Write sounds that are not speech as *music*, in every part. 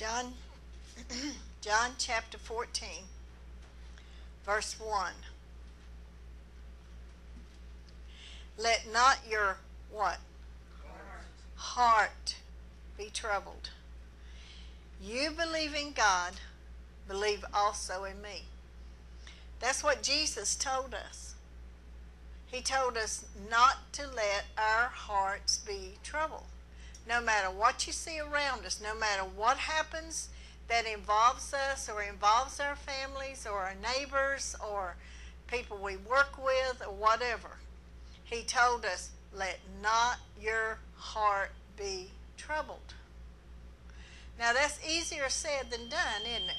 John, *clears throat* John chapter 14, verse 1. Let not your what? Heart be troubled. You believe in God, believe also in me. That's what Jesus told us. He told us not to let our hearts be troubled. No matter what you see around us, no matter what happens that involves us or involves our families or our neighbors or people we work with or whatever, he told us, let not your heart be troubled. Now that's easier said than done, isn't it?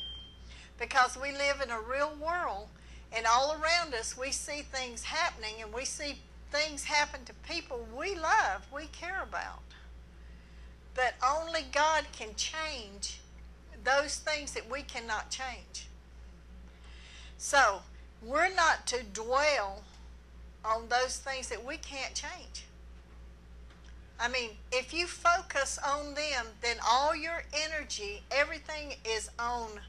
Because we live in a real world and all around us we see things happening and we see things happen to people we love, we care about. But only God can change those things that we cannot change. So, we're not to dwell on those things that we can't change. I mean, if you focus on them, then all your energy, everything is on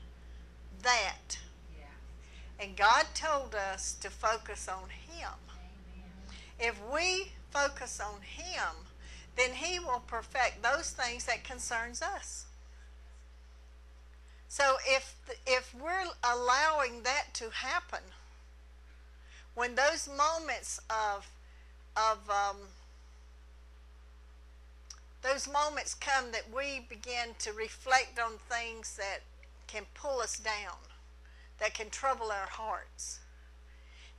that. Yeah. And God told us to focus on Him. Amen. If we focus on Him, then He will perfect those things that concerns us. So if if we're allowing that to happen, when those moments of of um, those moments come that we begin to reflect on things that can pull us down, that can trouble our hearts.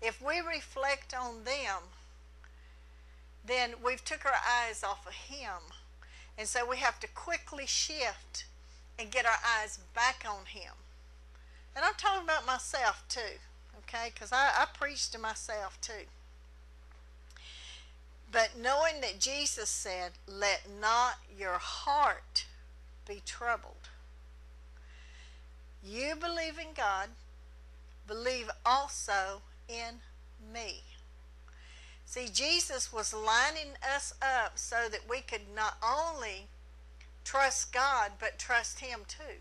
If we reflect on them, then we've took our eyes off of him. And so we have to quickly shift and get our eyes back on him. And I'm talking about myself too, okay? Because I, I preach to myself too. But knowing that Jesus said, let not your heart be troubled. You believe in God, believe also in me. See, Jesus was lining us up so that we could not only trust God, but trust Him too.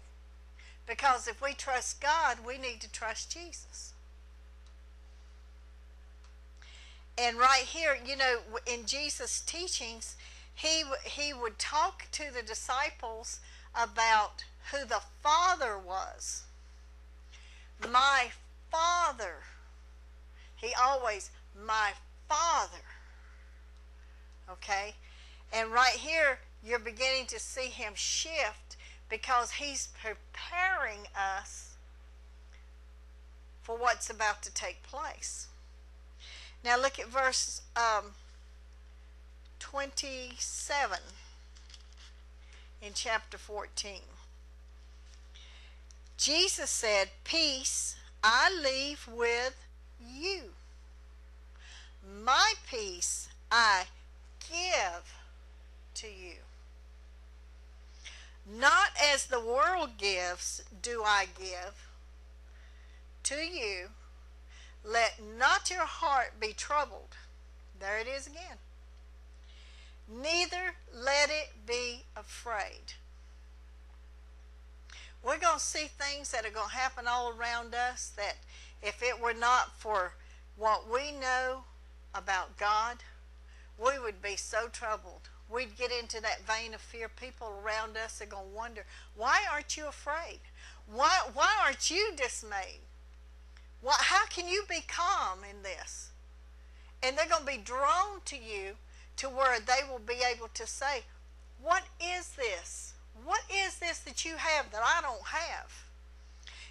Because if we trust God, we need to trust Jesus. And right here, you know, in Jesus' teachings, he, he would talk to the disciples about who the Father was. My Father. He always, my Father. Okay? And right here, you're beginning to see him shift because he's preparing us for what's about to take place. Now look at verse um, 27 in chapter 14. Jesus said, Peace I leave with you. My peace I give to you. Not as the world gives do I give to you. Let not your heart be troubled. There it is again. Neither let it be afraid. We're going to see things that are going to happen all around us that if it were not for what we know about God, we would be so troubled. We'd get into that vein of fear. People around us are going to wonder, why aren't you afraid? Why, why aren't you dismayed? What, how can you be calm in this? And they're going to be drawn to you to where they will be able to say, What is this? What is this that you have that I don't have?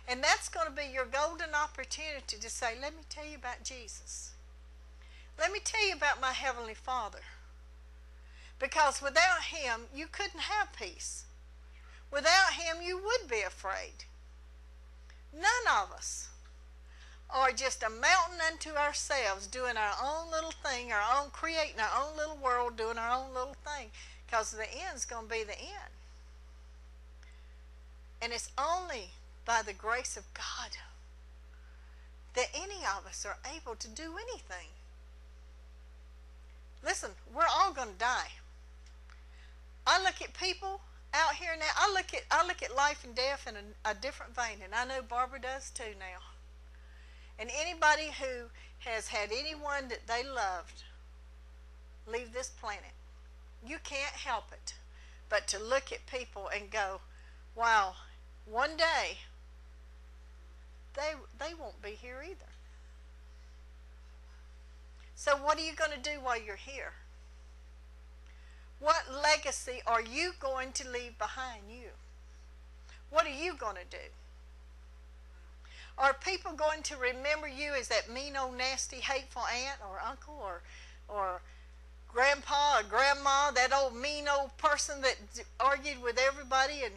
And that's going to be your golden opportunity to say, Let me tell you about Jesus. Let me tell you about my Heavenly Father. Because without Him, you couldn't have peace. Without Him, you would be afraid. None of us are just a mountain unto ourselves, doing our own little thing, our own, creating our own little world, doing our own little thing. Because the end's going to be the end. And it's only by the grace of God that any of us are able to do anything. Listen, we're all going to die. I look at people out here now, I look at I look at life and death in a, a different vein, and I know Barbara does too now. And anybody who has had anyone that they loved leave this planet, you can't help it but to look at people and go, wow, one day they they won't be here either. So what are you going to do while you're here? What legacy are you going to leave behind you? What are you going to do? Are people going to remember you as that mean old nasty hateful aunt or uncle or or grandpa or grandma, that old mean old person that argued with everybody and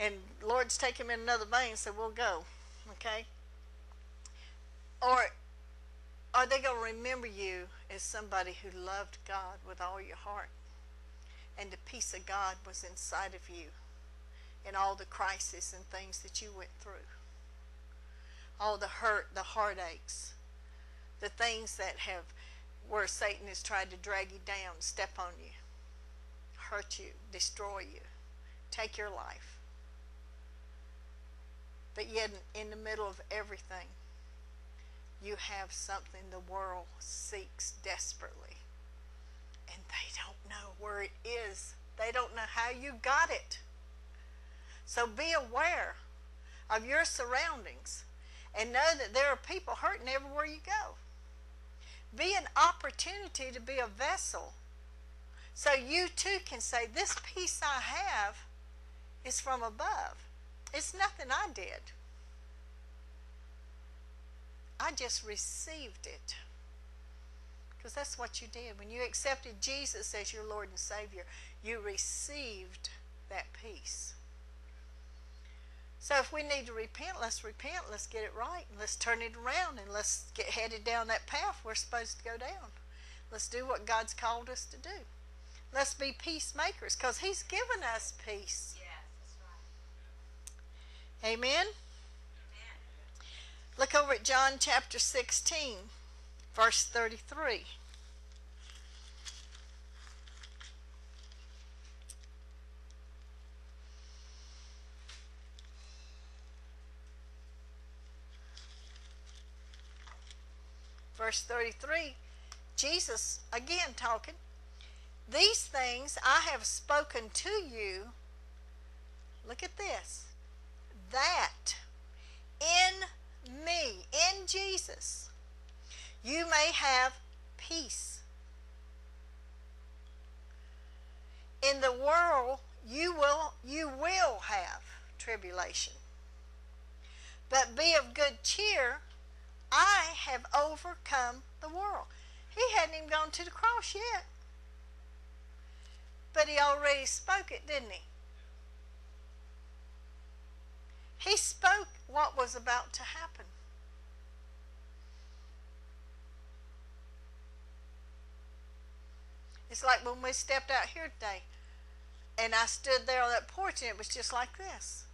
and Lord's take him in another vein, so we'll go. Okay? Or are they going to remember you as somebody who loved God with all your heart? And the peace of God was inside of you in all the crises and things that you went through. All the hurt, the heartaches, the things that have, where Satan has tried to drag you down, step on you, hurt you, destroy you, take your life. But yet, in the middle of everything, you have something the world seeks desperately. And they don't know where it is, they don't know how you got it. So be aware of your surroundings and know that there are people hurting everywhere you go. Be an opportunity to be a vessel so you too can say, This peace I have is from above. It's nothing I did. I just received it. Because that's what you did. When you accepted Jesus as your Lord and Savior, you received that peace. So if we need to repent, let's repent. Let's get it right. And let's turn it around and let's get headed down that path we're supposed to go down. Let's do what God's called us to do. Let's be peacemakers because He's given us peace. Yes, that's right. Amen. Look over at John chapter 16, verse 33. Verse 33, Jesus again talking. These things I have spoken to you. Look at this. That in me, in Jesus, you may have peace. In the world you will you will have tribulation. But be of good cheer, I have overcome the world. He hadn't even gone to the cross yet. But he already spoke it, didn't he? He spoke what was about to happen. It's like when we stepped out here today and I stood there on that porch and it was just like this.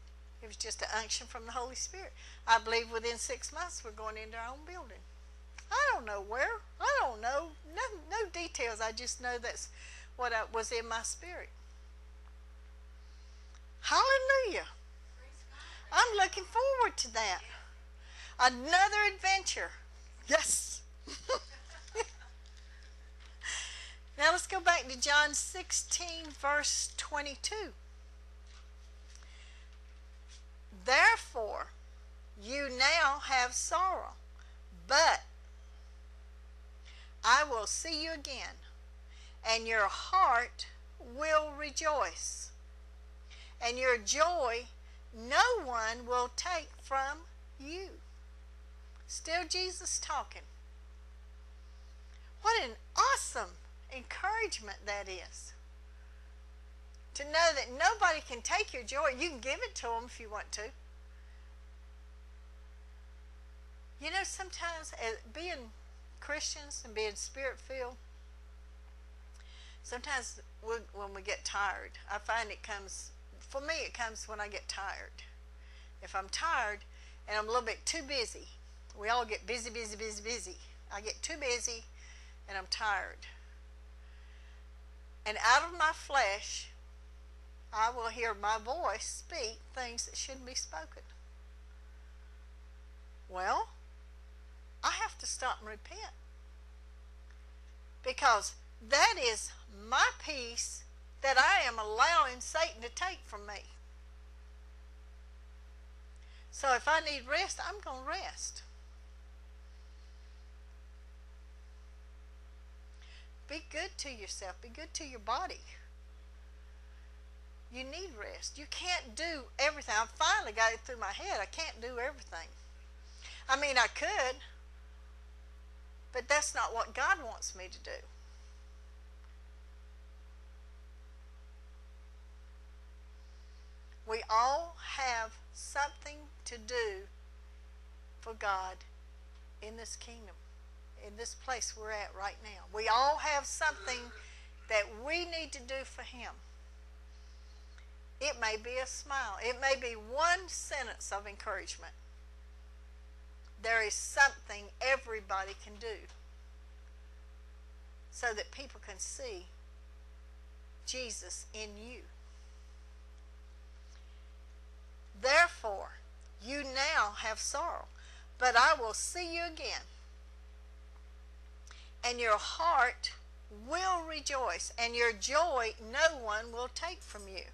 It was just an unction from the Holy Spirit. I believe within six months we're going into our own building. I don't know where. I don't know. No, no details. I just know that's what I, was in my spirit. Hallelujah. Looking forward to that. Another adventure. Yes. *laughs* now let's go back to John 16, verse 22. Therefore, you now have sorrow, but I will see you again, and your heart will rejoice, and your joy no one will take from you. Still Jesus talking. What an awesome encouragement that is. To know that nobody can take your joy. You can give it to them if you want to. You know, sometimes being Christians and being spirit filled, sometimes when we get tired, I find it comes for me, it comes when I get tired. If I'm tired and I'm a little bit too busy, we all get busy, busy, busy, busy. I get too busy and I'm tired. And out of my flesh I will hear my voice speak things that shouldn't be spoken. Well, I have to stop and repent. Because that is my peace that I am allowing Satan to take from me. So if I need rest, I'm going to rest. Be good to yourself. Be good to your body. You need rest. You can't do everything. I finally got it through my head. I can't do everything. I mean, I could, but that's not what God wants me to do. We all have something to do for God in this kingdom, in this place we're at right now. We all have something that we need to do for Him. It may be a smile, it may be one sentence of encouragement. There is something everybody can do so that people can see Jesus in you. Therefore, you now have sorrow, but I will see you again. And your heart will rejoice, and your joy no one will take from you.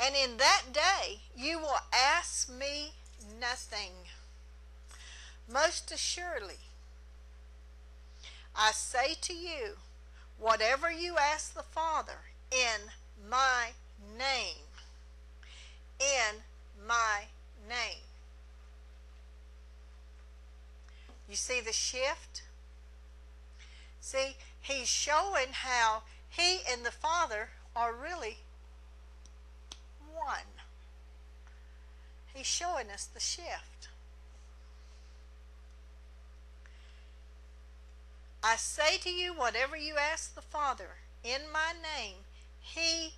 And in that day you will ask me nothing. Most assuredly, I say to you, whatever you ask the Father in my name, my name. You see the shift? See, he's showing how he and the Father are really one. He's showing us the shift. I say to you, whatever you ask the Father in my name, he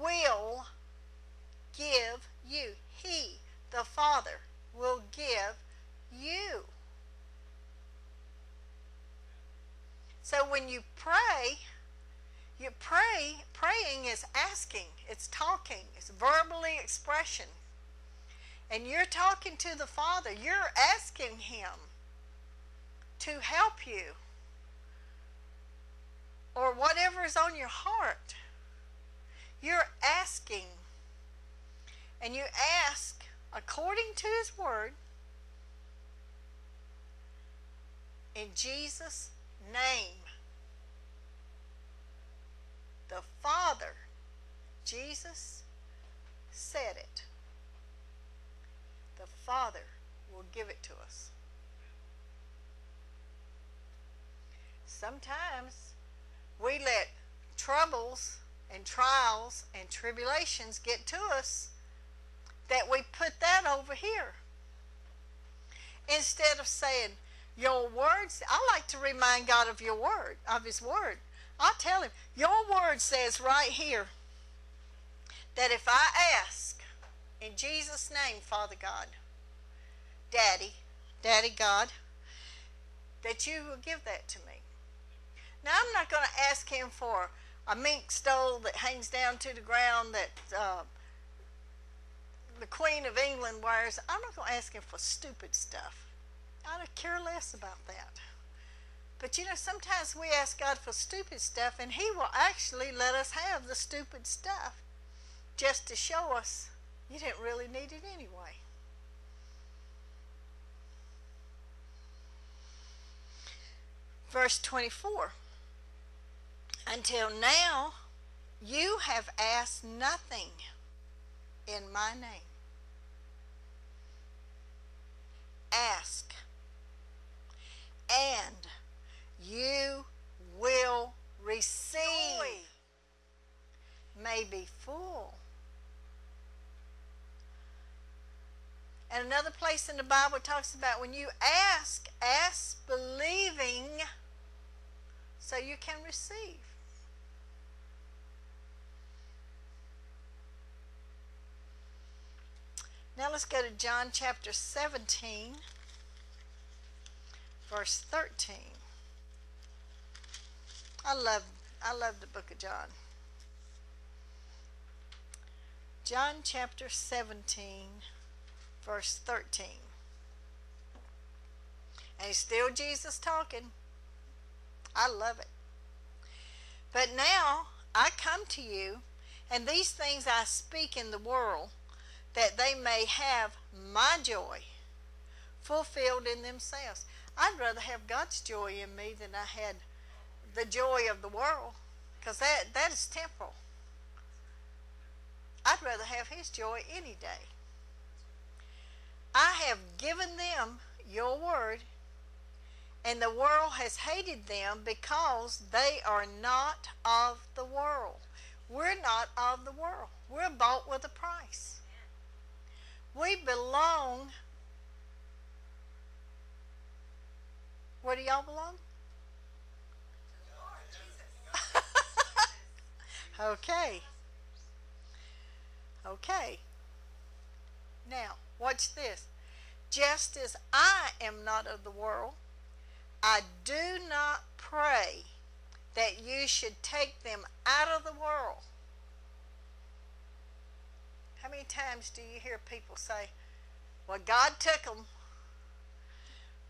will give you. He, the Father, will give you. So when you pray, you pray, praying is asking, it's talking, it's verbally expression. And you're talking to the Father, you're asking Him to help you or whatever is on your heart. You're asking and you ask according to His Word in Jesus' name. The Father, Jesus, said it. The Father will give it to us. Sometimes we let troubles and trials and tribulations get to us that we put that over here. Instead of saying, your words, I like to remind God of your word, of his word. I'll tell him, your word says right here that if I ask in Jesus' name, Father God, Daddy, Daddy God, that you will give that to me. Now, I'm not going to ask him for a mink stole that hangs down to the ground that uh, the Queen of England wears. I'm not going to ask him for stupid stuff. I don't care less about that. But you know, sometimes we ask God for stupid stuff, and He will actually let us have the stupid stuff just to show us you didn't really need it anyway. Verse 24 Until now, you have asked nothing in my name. Ask, and you will receive. May be full. And another place in the Bible talks about when you ask, ask believing so you can receive. Now let's go to John chapter 17, verse 13. I love I love the book of John. John chapter 17, verse 13. And still Jesus talking. I love it. But now I come to you, and these things I speak in the world, that they may have my joy fulfilled in themselves. I'd rather have God's joy in me than I had the joy of the world, because that, that is temporal. I'd rather have His joy any day. I have given them your word, and the world has hated them because they are not of the world. We're not of the world. We're bought with a price. We belong. Where do y'all belong? *laughs* okay. Okay. Now, watch this. Just as I am not of the world, I do not pray that you should take them out of the world. How many times do you hear people say, Well, God took them?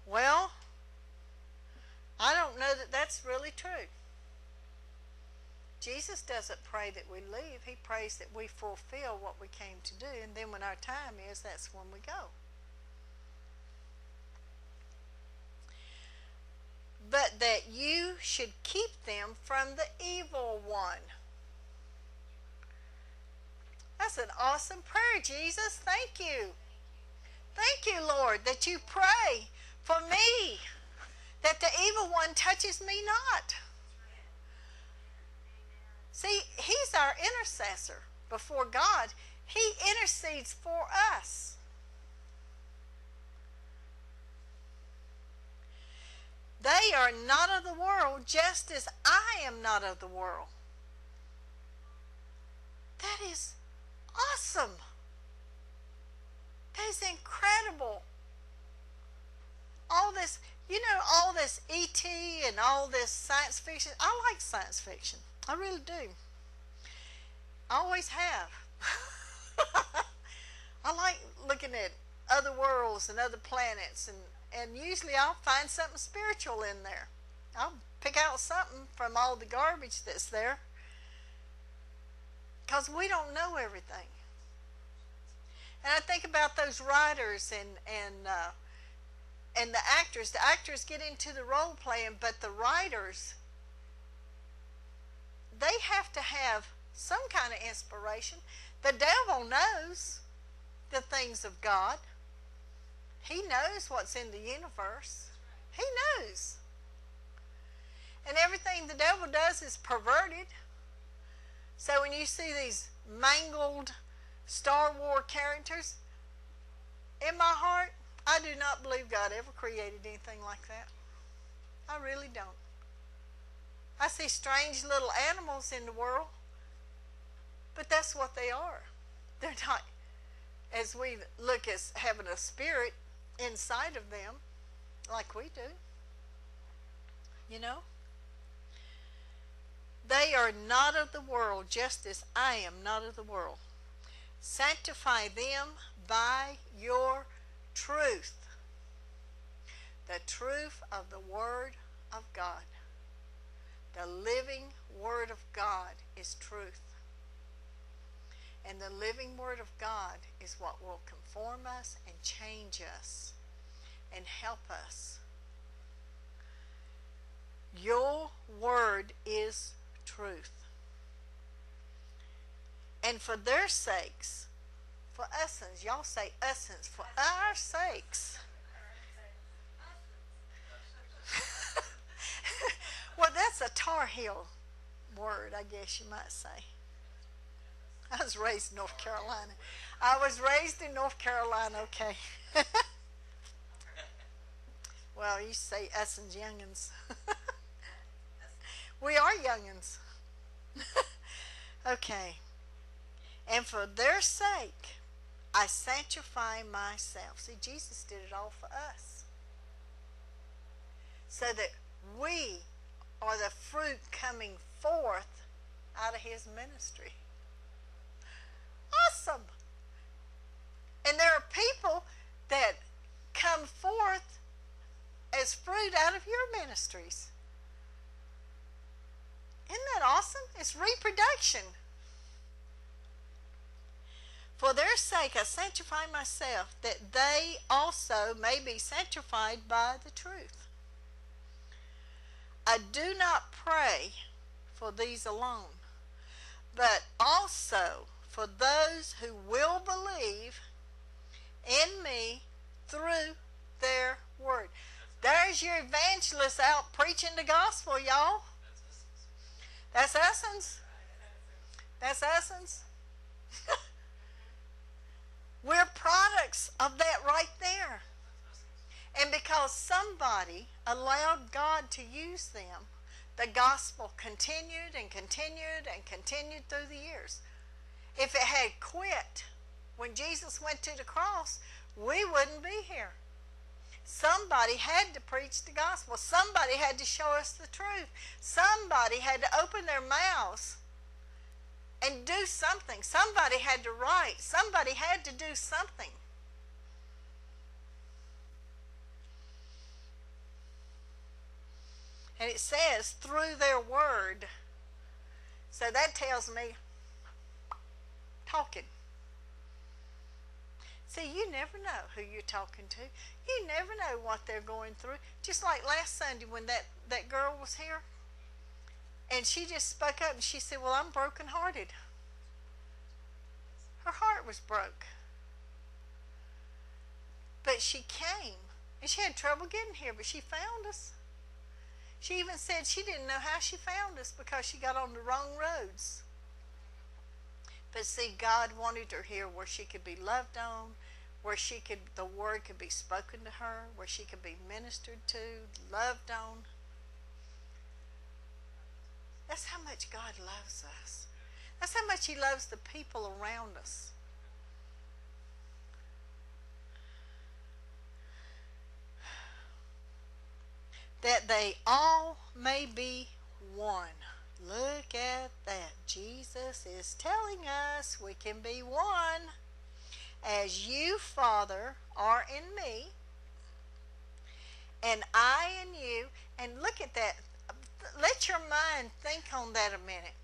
Well, I don't know that that's really true. Jesus doesn't pray that we leave. He prays that we fulfill what we came to do. And then when our time is, that's when we go. But that you should keep them from the evil one. That's an awesome prayer, Jesus. Thank you. Thank you, Lord, that you pray for me, that the evil one touches me not. See, He's our intercessor before God. He intercedes for us. They are not of the world, just as I am not of the world. That is awesome. That is incredible. All this, you know, all this ET and all this science fiction. I like science fiction. I really do. I always have. *laughs* I like looking at other worlds and other planets, and, and usually I'll find something spiritual in there. I'll pick out something from all the garbage that's there because we don't know everything. And I think about those writers and and uh, and the actors. The actors get into the role playing, but the writers they have to have some kind of inspiration. The devil knows the things of God. He knows what's in the universe. He knows. And everything the devil does is perverted. So when you see these mangled Star Wars characters, in my heart, I do not believe God ever created anything like that. I really don't. I see strange little animals in the world, but that's what they are. *laughs* They're not, as we look as having a spirit inside of them, like we do. You know? They are not of the world, just as I am not of the world. Sanctify them by your truth. The truth of the Word of God. The living Word of God is truth. And the living Word of God is what will conform us and change us and help us. Your Word is truth. And for their sakes, for usins, y'all say usins, for our sakes. *laughs* Well, that's a Tar Heel word, I guess you might say. I was raised in North Carolina. I was raised in North Carolina, okay. *laughs* well, you say us and youngins. *laughs* we are youngins. okay. And for their sake, I sanctify myself. See, Jesus did it all for us. So that we are the fruit coming forth out of his ministry. awesome. And there are people that come forth as fruit out of your ministries. Isn't that awesome? It's reproduction. For their sake I sanctify myself, that they also may be sanctified by the truth. I do not pray for these alone, but also for those who will believe in me through their word. There's your evangelist out preaching the gospel, y'all. That's essence. That's essence. *laughs* We're products of that right there. And because somebody allowed God to use them, the gospel continued and continued and continued through the years. If it had quit when Jesus went to the cross, we wouldn't be here. Somebody had to preach the gospel. Somebody had to show us the truth. Somebody had to open their mouths and do something. Somebody had to write. Somebody had to do something. And it says, through their word. So that tells me talking. See, you never know who you're talking to. You never know what they're going through. Just like last Sunday when that, that girl was here. And she just spoke up and she said, Well, I'm brokenhearted. Her heart was broke. But she came. And she had trouble getting here, but she found us. She even said she didn't know how she found us because she got on the wrong roads. But see, God wanted her here where she could be loved on, where she could the word could be spoken to her, where she could be ministered to, loved on. That's how much God loves us. That's how much He loves the people around us. that they all may be one. Look at that. Jesus is telling us we can be one. As you, Father, are in me, and I in you. And look at that. Let your mind think on that a minute.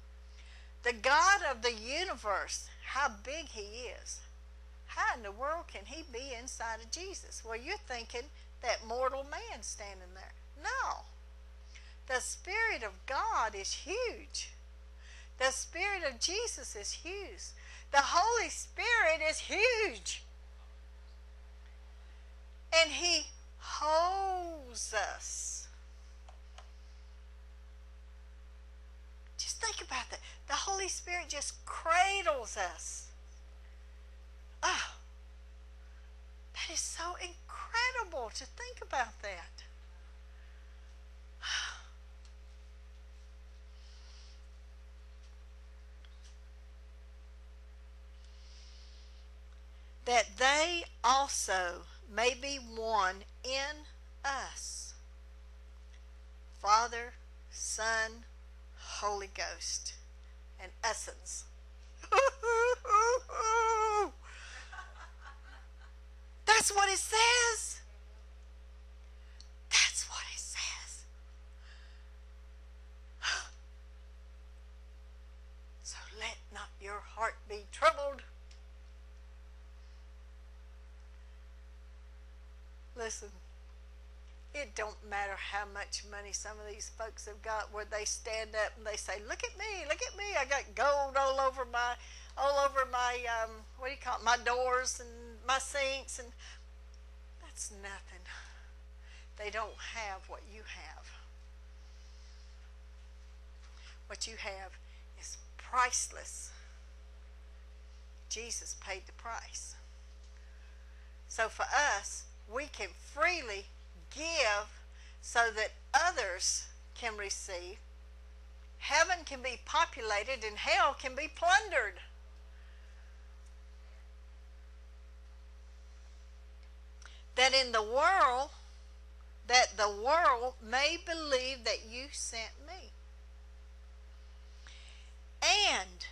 The God of the universe, how big He is. How in the world can He be inside of Jesus? Well, you're thinking that mortal man standing there. No. The Spirit of God is huge. The Spirit of Jesus is huge. The Holy Spirit is huge. And He holds us. Think about that. The Holy Spirit just cradles us. Oh, that is so incredible to think about that. *sighs* that they also may be one in us. Father, Son, Holy Ghost, and essence. *laughs* That's what it says. That's what it says. *gasps* So let not your heart be troubled. Listen, it don't matter how much money some of these folks have got where they stand up and they say, look at me, look at me, I got gold all over my, all over my, um, what do you call it, my doors and my sinks and that's nothing. They don't have what you have. What you have is priceless. Jesus paid the price. So for us, we can freely give so that others can receive. Heaven can be populated and hell can be plundered. That in the world, that the world may believe that you sent me. And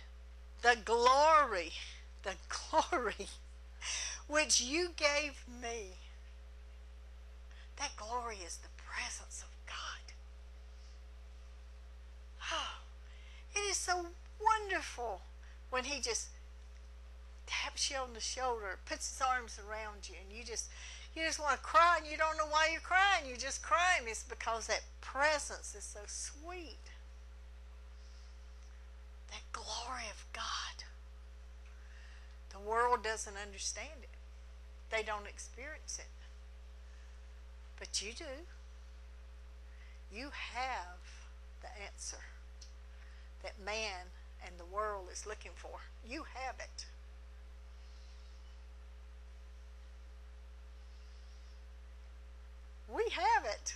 the glory, *laughs* the glory which you gave me. That glory is the presence of God. Oh, it is so wonderful when He just taps you on the shoulder, puts His arms around you, and you just you just want to cry and you don't know why you're crying. You're just crying. It's because that presence is so sweet. That glory of God. The world doesn't understand it. They don't experience it. But you do. You have the answer that man and the world is looking for. You have it. We have it.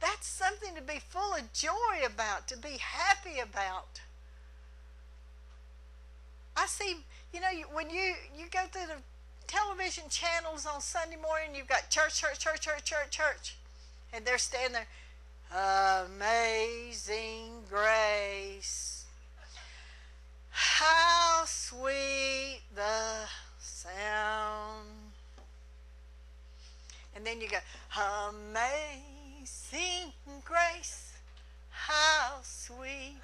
That's something to be full of joy about, to be happy about. I see, you know, when you, you go through the television channels on Sunday morning, you've got church, church, church, church, church, church. And they're standing there, Amazing grace. How sweet the sound. And then you go, Amazing grace. How sweet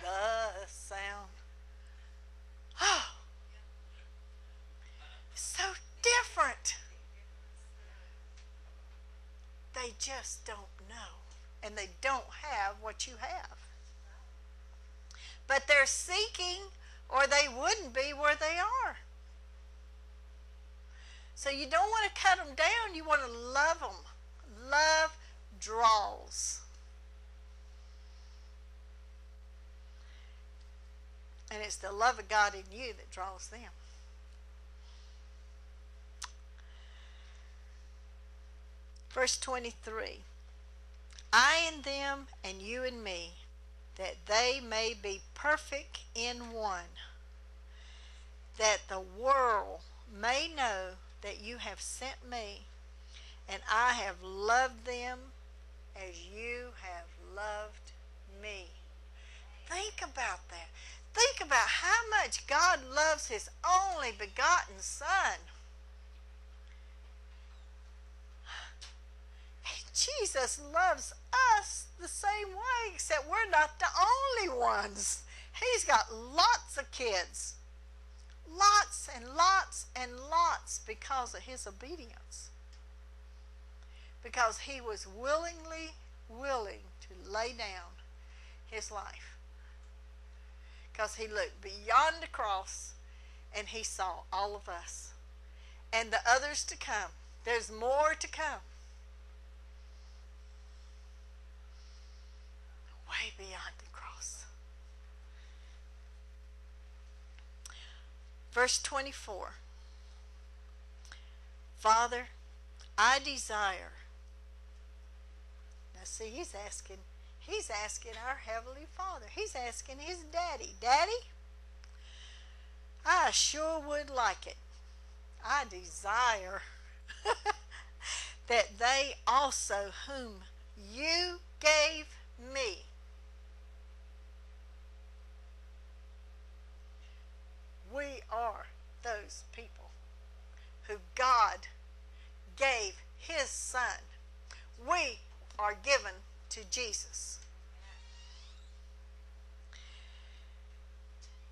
the sound. Oh, so different. They just don't know. And they don't have what you have. But they're seeking, or they wouldn't be where they are. So you don't want to cut them down. You want to love them. Love draws. And it's the love of God in you that draws them. Verse 23 I in them and you in me, that they may be perfect in one, that the world may know that you have sent me, and I have loved them as you have loved me. Think about that. Think about how much God loves his only begotten Son. Jesus loves us the same way, except we're not the only ones. He's got lots of kids. Lots and lots and lots because of his obedience. Because he was willingly willing to lay down his life. Because he looked beyond the cross and he saw all of us and the others to come. There's more to come. Way beyond the cross. Verse 24 Father, I desire. Now, see, he's asking, he's asking our Heavenly Father. He's asking his daddy, Daddy, I sure would like it. I desire *laughs* that they also, whom you gave me, we are those people who God gave his son. We are given to Jesus.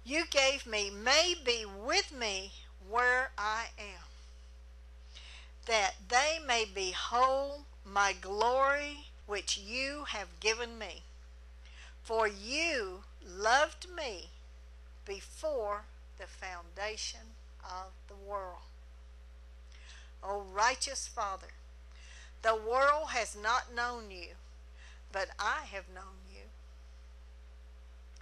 You gave me may be with me where I am, that they may behold my glory which you have given me. For you loved me before the foundation of the world. O righteous Father, the world has not known you, but I have known you.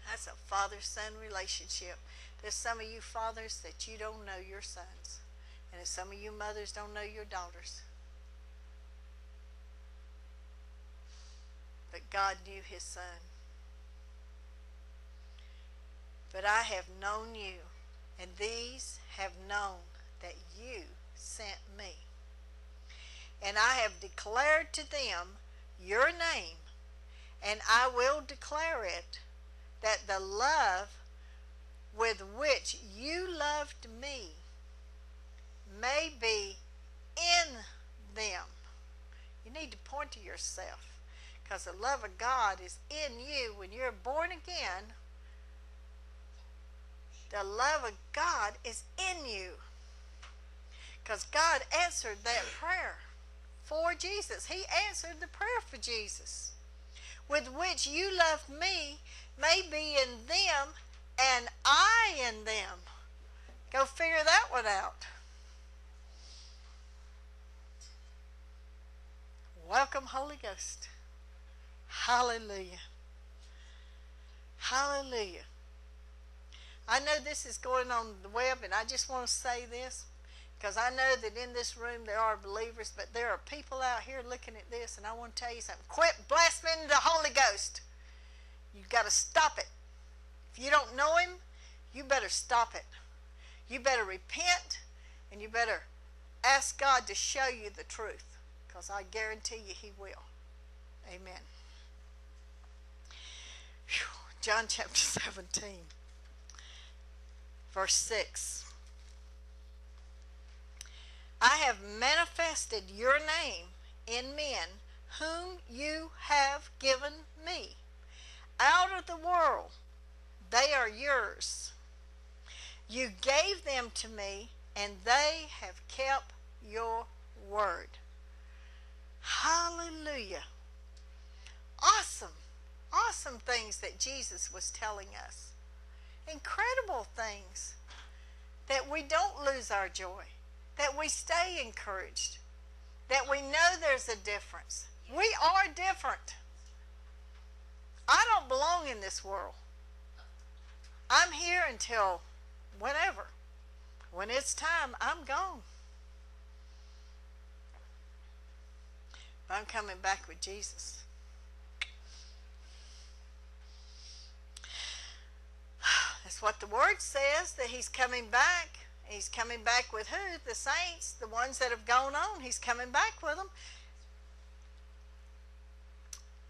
That's a father son relationship. There's some of you fathers that you don't know your sons, and there's some of you mothers don't know your daughters. But God knew his son. But I have known you and these have known that you sent me. And I have declared to them your name, and I will declare it, that the love with which you loved me may be in them. You need to point to yourself because the love of God is in you when you're born again. The love of God is in you because God answered that prayer for Jesus. He answered the prayer for Jesus, with which you love me may be in them and I in them. Go figure that one out. Welcome, Holy Ghost. Hallelujah. Hallelujah. I know this is going on the web, and I just want to say this because I know that in this room there are believers, but there are people out here looking at this, and I want to tell you something. Quit blaspheming the Holy Ghost. You've got to stop it. If you don't know Him, you better stop it. You better repent, and you better ask God to show you the truth because I guarantee you He will. Amen. John chapter *laughs* 17, verse 6. I have manifested your name in men whom you have given me. Out of the world, they are yours. You gave them to me, and they have kept your word. Hallelujah. Awesome, awesome things that Jesus was telling us. Incredible things. That we don't lose our joy that we stay encouraged, that we know there's a difference. We are different. I don't belong in this world. I'm here until whenever. When it's time, I'm gone. But I'm coming back with Jesus. *sighs* That's what the word says, that he's coming back. He's coming back with who? The saints, the ones that have gone on. He's coming back with them.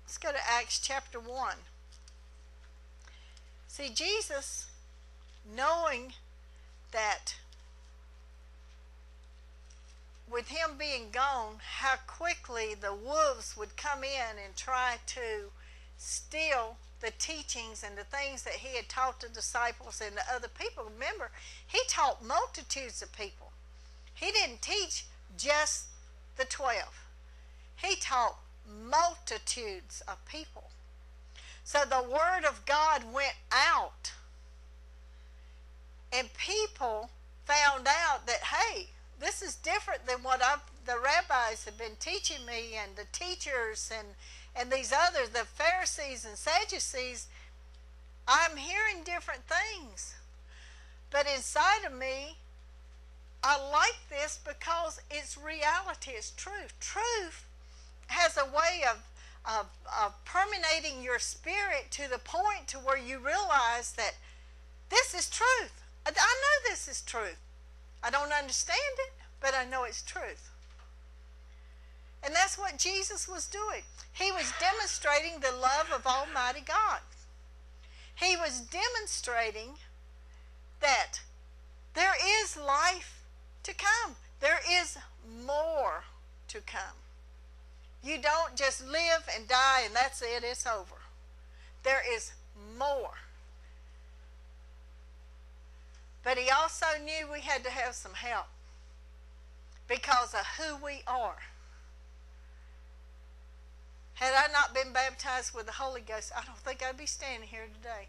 Let's go to Acts chapter 1. See, Jesus, knowing that with him being gone, how quickly the wolves would come in and try to steal the teachings and the things that he had taught the disciples and the other people. Remember, he taught multitudes of people. He didn't teach just the 12. He taught multitudes of people. So the word of God went out. And people found out that, hey, this is different than what I've, the rabbis have been teaching me and the teachers and and these others, the Pharisees and Sadducees, I'm hearing different things. But inside of me, I like this because it's reality, it's truth. Truth has a way of, of, of permeating your spirit to the point to where you realize that this is truth. I know this is truth. I don't understand it, but I know it's truth. And that's what Jesus was doing. He was demonstrating the love of Almighty God. He was demonstrating that there is life to come. There is more to come. You don't just live and die and that's it, it's over. There is more. But he also knew we had to have some help because of who we are. Had I not been baptized with the Holy Ghost, I don't think I'd be standing here today.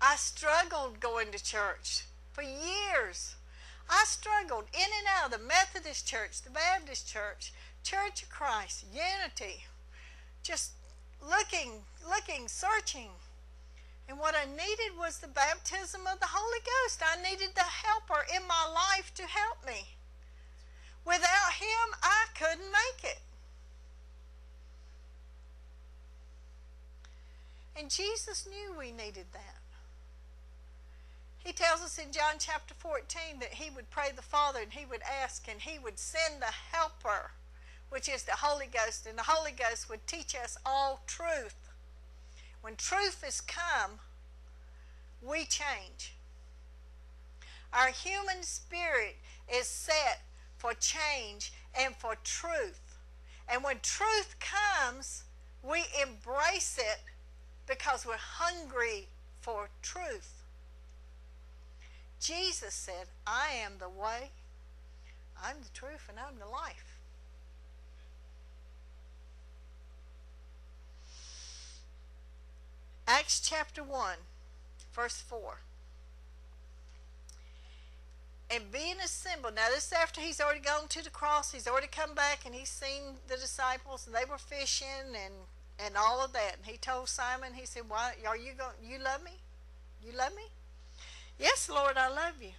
I struggled going to church for years. I struggled in and out of the Methodist church, the Baptist church, Church of Christ, Unity, just looking, looking, searching. And what I needed was the baptism of the Holy Ghost. I needed the helper in my life to help me. Without him, I couldn't make it. And Jesus knew we needed that. He tells us in John chapter 14 that he would pray the Father and he would ask and he would send the helper, which is the Holy Ghost, and the Holy Ghost would teach us all truth. When truth is come, we change. Our human spirit is set for change and for truth. And when truth comes, we embrace it because we're hungry for truth. Jesus said, I am the way, I'm the truth, and I'm the life. Acts chapter 1, verse 4. And being assembled, now this is after he's already gone to the cross, he's already come back and he's seen the disciples and they were fishing and, and all of that. And he told Simon, he said, Why are you going you love me? You love me? Yes, Lord, I love you.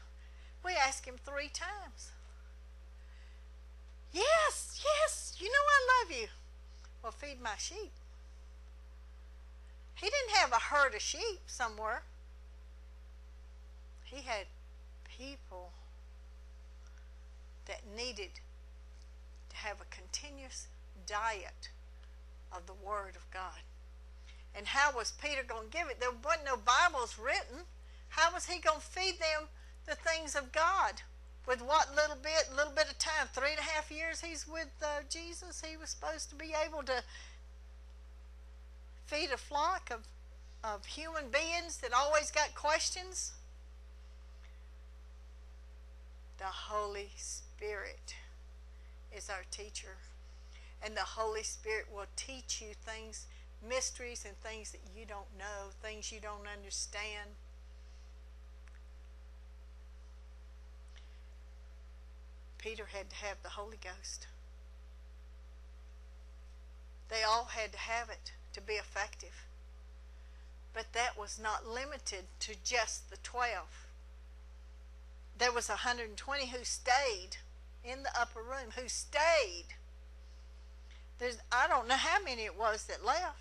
We asked him three times. Yes, yes, you know I love you. Well, feed my sheep. He didn't have a herd of sheep somewhere. He had people that needed to have a continuous diet of the Word of God. And how was Peter going to give it? There wasn't no Bibles written. How was he going to feed them the things of God? With what little bit, little bit of time? Three and a half years he's with uh, Jesus. He was supposed to be able to feed a flock of, of human beings that always got questions? The Holy Spirit is our teacher. And the Holy Spirit will teach you things, mysteries, and things that you don't know, things you don't understand. Peter had to have the Holy Ghost. They all had to have it to be effective. But that was not limited to just the 12. There was 120 who stayed in the upper room, who stayed. There's, I don't know how many it was that left.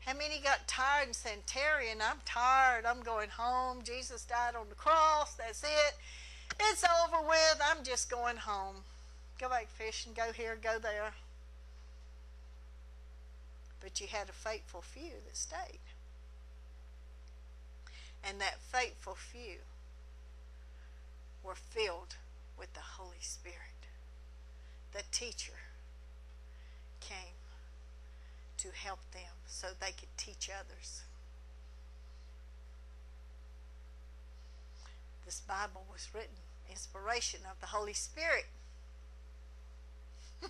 How many got tired and said, Terry, and I'm tired. I'm going home. Jesus died on the cross. That's it. It's over with. I'm just going home. Go back fishing. Go here. Go there. But you had a faithful few that stayed. And that faithful few were filled with the Holy Spirit. The teacher came to help them so they could teach others. This Bible was written inspiration of the Holy Spirit. *laughs*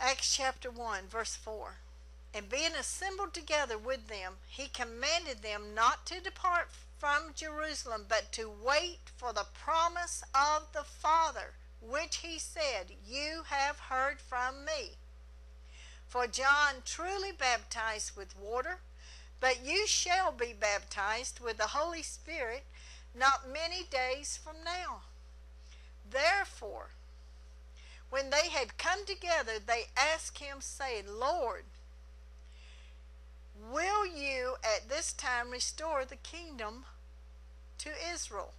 Acts chapter 1, verse 4. And being assembled together with them, he commanded them not to depart from Jerusalem, but to wait for the promise of the Father, which he said, You have heard from me. For John truly baptized with water, but you shall be baptized with the Holy Spirit not many days from now. Therefore, when they had come together, they asked him, saying, Lord, will you at this time restore the kingdom to Israel?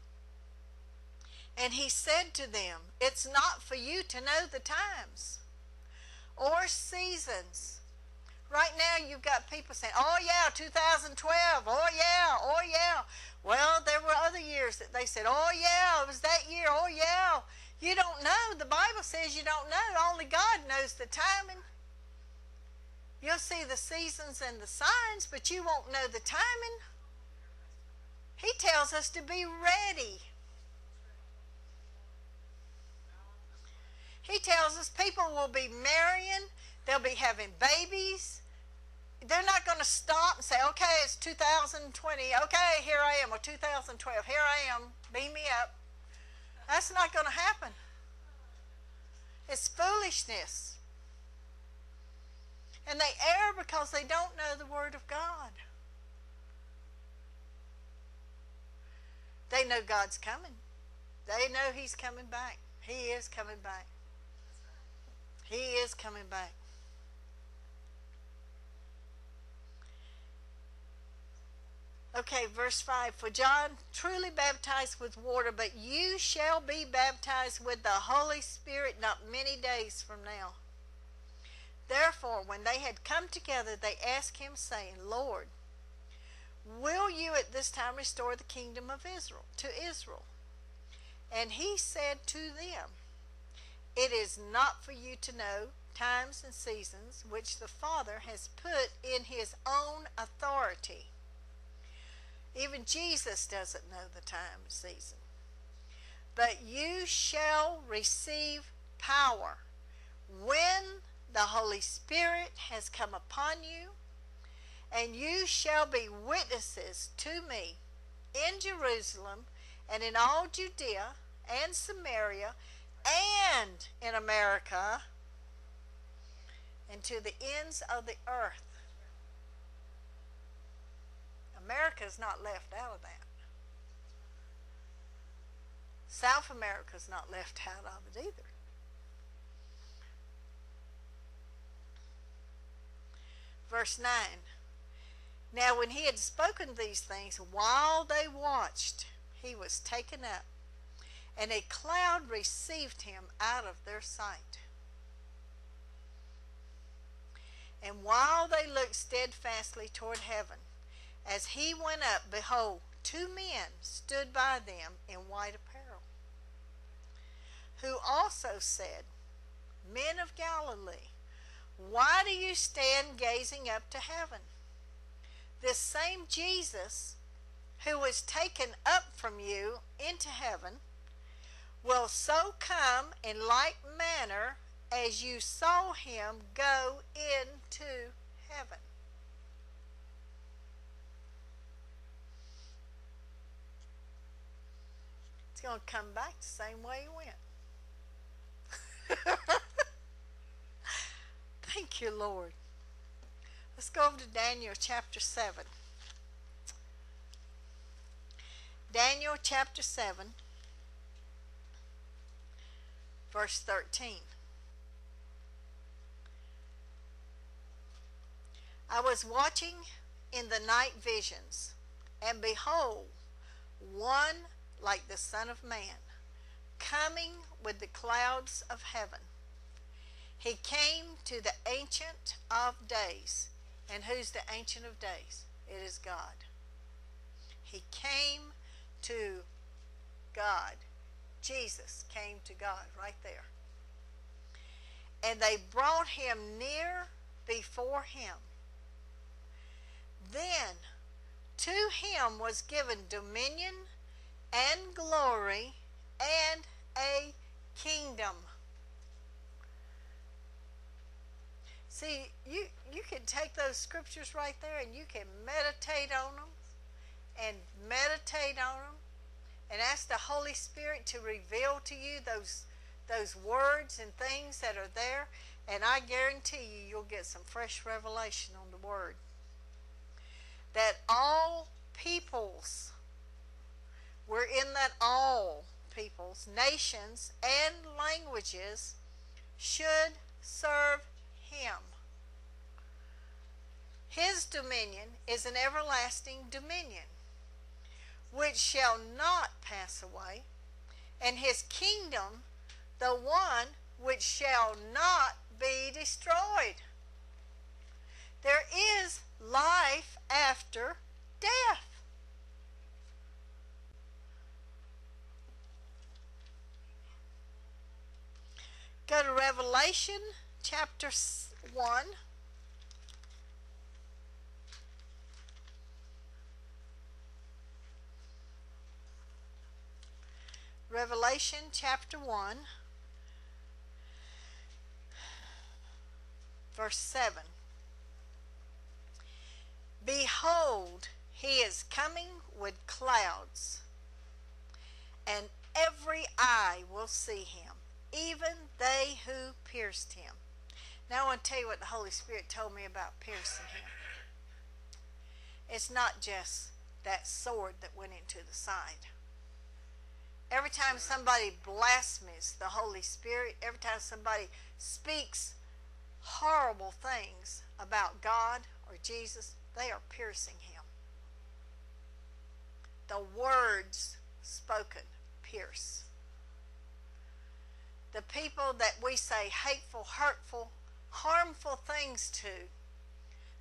And he said to them, It's not for you to know the times or seasons. Right now, you've got people saying, Oh, yeah, 2012. Oh, yeah, oh, yeah. Well, there were other years that they said, Oh, yeah, it was that year. Oh, yeah. You don't know. The Bible says you don't know. Only God knows the timing. You'll see the seasons and the signs, but you won't know the timing. He tells us to be ready. He tells us people will be marrying, they'll be having babies. They're not going to stop and say, okay, it's 2020. Okay, here I am, or 2012. Here I am. Beam me up. That's not going to happen. It's foolishness. And they err because they don't know the Word of God. They know God's coming. They know He's coming back. He is coming back. He is coming back. Okay, verse 5 For John truly baptized with water, but you shall be baptized with the Holy Spirit not many days from now. Therefore, when they had come together, they asked him, saying, Lord, will you at this time restore the kingdom of Israel to Israel? And he said to them, It is not for you to know times and seasons which the Father has put in his own authority. Even Jesus doesn't know the time and season. But you shall receive power when the Holy Spirit has come upon you, and you shall be witnesses to me in Jerusalem and in all Judea and Samaria and in America and to the ends of the earth. America is not left out of that. South America is not left out of it either. Verse 9 Now, when he had spoken these things, while they watched, he was taken up, and a cloud received him out of their sight. And while they looked steadfastly toward heaven, as he went up, behold, two men stood by them in white apparel, who also said, Men of Galilee, why do you stand gazing up to heaven? This same Jesus who was taken up from you into heaven will so come in like manner as you saw him go into heaven. It's going to come back the same way he went. You, Lord. Let's go over to Daniel chapter 7. Daniel chapter 7, verse 13. I was watching in the night visions, and behold, one like the Son of Man, coming with the clouds of heaven. He came to the Ancient of Days. And who's the Ancient of Days? It is God. He came to God. Jesus came to God right there. And they brought him near before him. Then to him was given dominion and glory and a kingdom. See, you, you can take those scriptures right there and you can meditate on them and meditate on them and ask the Holy Spirit to reveal to you those those words and things that are there. And I guarantee you you'll get some fresh revelation on the word. That all peoples we're in that all peoples, nations, and languages should serve him. His dominion is an everlasting dominion which shall not pass away, and his kingdom the one which shall not be destroyed. There is life after death. Go to Revelation chapter 1. Revelation chapter 1, verse 7. Behold, he is coming with clouds, and every eye will see him even they who pierced him. Now I want to tell you what the Holy Spirit told me about piercing him. It's not just that sword that went into the side. Every time somebody blasphemes the Holy Spirit, every time somebody speaks horrible things about God or Jesus, they are piercing him. The words spoken pierce the people that we say hateful, hurtful, harmful things to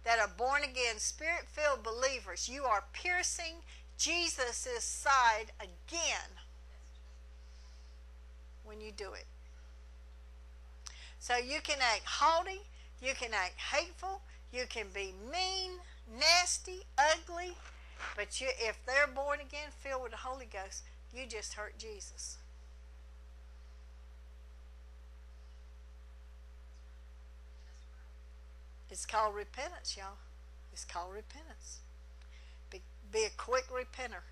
that are born again, spirit filled believers, you are piercing Jesus' side again when you do it. So you can act haughty, you can act hateful, you can be mean, nasty, ugly, but you, if they're born again, filled with the Holy Ghost, you just hurt Jesus. It's called repentance, y'all. It's called repentance. Be, be a quick repenter.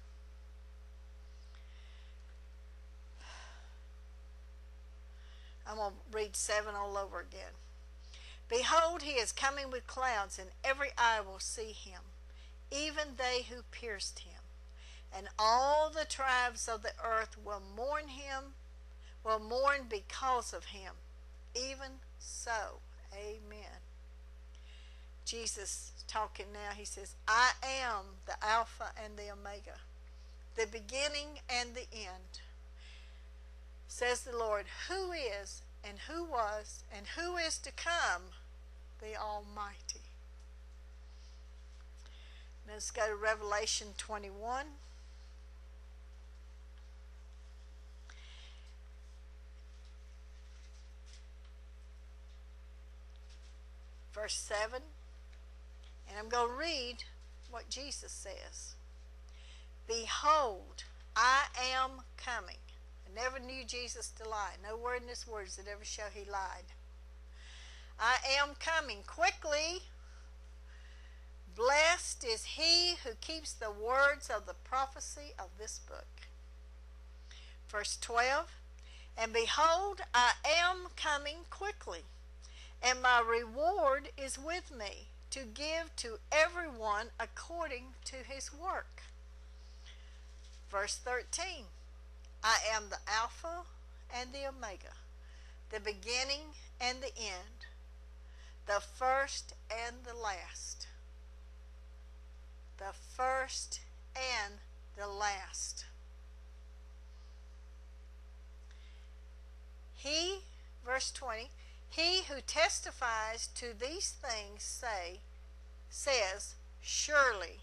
I'm going to read 7 all over again. Behold, he is coming with clouds, and every eye will see him, even they who pierced him. And all the tribes of the earth will mourn him, will mourn because of him. Even so, amen. Jesus talking now, he says, I am the Alpha and the Omega, the beginning and the end. Says the Lord, who is and who was and who is to come, the Almighty. Let's go to Revelation 21. Verse 7. And I'm going to read what Jesus says. Behold, I am coming. I never knew Jesus to lie. No word in his words that ever show he lied. I am coming quickly. Blessed is he who keeps the words of the prophecy of this book. Verse 12 And behold, I am coming quickly, and my reward is with me to give to everyone according to his work. Verse 13 I am the Alpha and the Omega, the beginning and the end, the first and the last. The first and the last. He, verse 20, he who testifies to these things say, says, Surely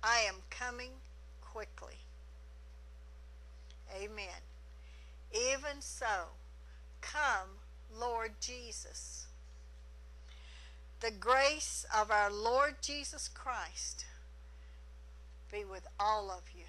I am coming quickly. Amen. Even so, come, Lord Jesus. The grace of our Lord Jesus Christ be with all of you.